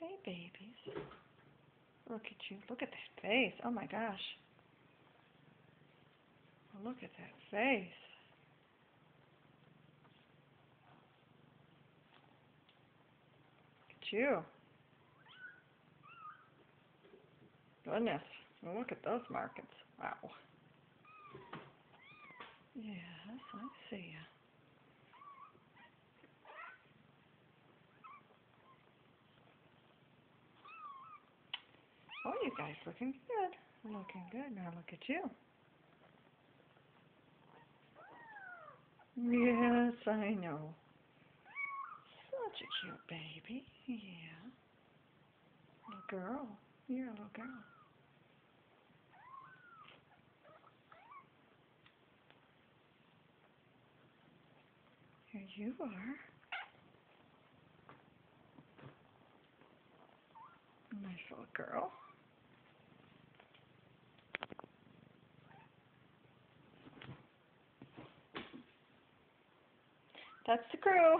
Hey, babies. Look at you. Look at that face. Oh my gosh. Look at that face. Look at you. Goodness. Look at those markings. Wow. Yes, I see you. Oh, you guys looking good. Looking good. Now look at you. Yes, I know. Such a cute baby. Yeah. Little girl. You're a little girl. Here you are. Nice little girl. That's the crew.